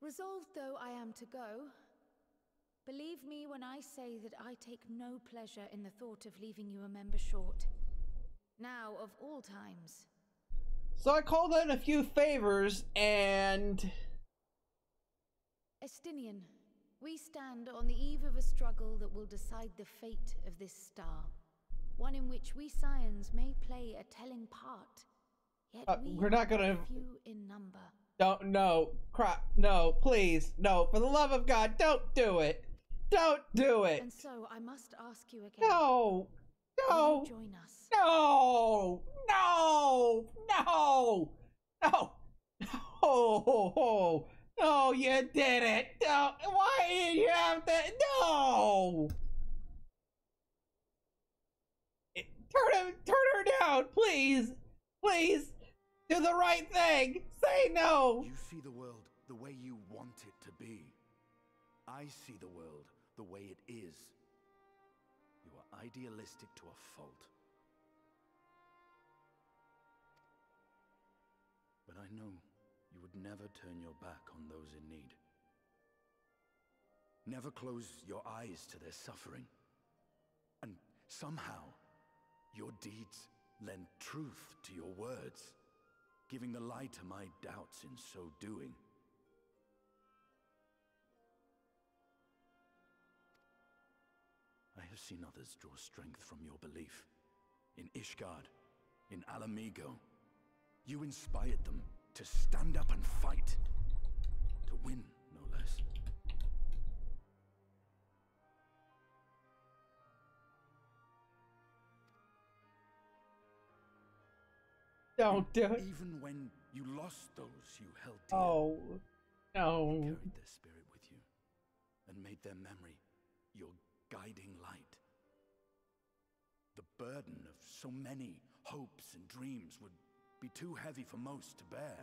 Resolved though I am to go, believe me when I say that I take no pleasure in the thought of leaving you a member short. Now, of all times. So I called in a few favors and. Estinian, we stand on the eve of a struggle that will decide the fate of this star. One in which we Scions may play a telling part. Yet Uh, we we're not gonna- few in number. Don't, no, crap, no, please, no, for the love of God, don't do it. Don't do it. And so I must ask you again. No, no, join us? no, no, no, no, no, no, you did it. No, why did you have to? No. It- Turn him, turn her down, please, please. Do the right thing. Say no. You see the world the way you want it to be. I see the world the way it is. You are idealistic to a fault. But I know you would never turn your back on those in need. Never close your eyes to their suffering. And somehow, your deeds lend truth to your words giving the lie to my doubts in so doing. I have seen others draw strength from your belief. In Ishgard, in Ala Mhigo. You inspired them to stand up and fight. To win, Don't do it. Even when you lost those you held dear. Oh, no. carried their spirit with you and made their memory your guiding light. The burden of so many hopes and dreams would be too heavy for most to bear.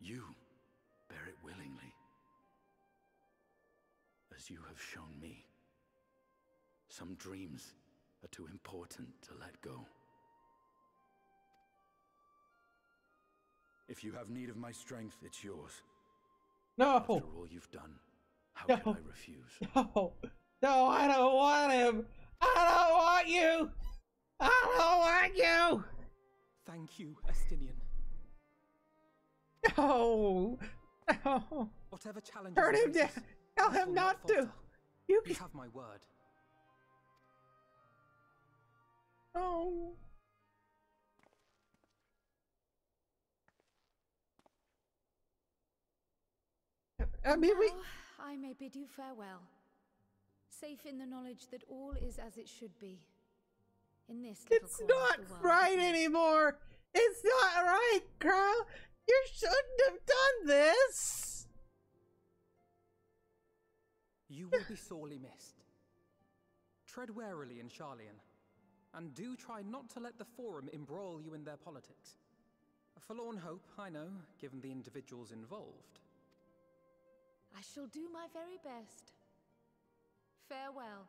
You bear it willingly as you have shown me. Some dreams are too important to let go. If you have need of my strength, it's yours. No. After all you've done, how No. can I refuse? No. No, I don't want him. I don't want you. I don't want you. Thank you, Estinian. No. No. Whatever challenges Turn he him down. faces, Tell him will not to. You You can. have my word. No. I mean, we. I may bid you farewell, safe in the knowledge that all is as it should be. In this It's not world. right anymore. It's not right, girl. You shouldn't have done this. You will be sorely missed. Tread warily in Sharlayan, and do try not to let the Forum embroil you in their politics. A forlorn hope, I know, given the individuals involved. I shall do my very best. Farewell.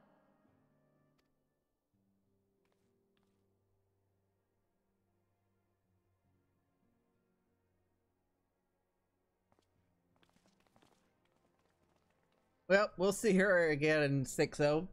Well, we'll see her again in 6 0.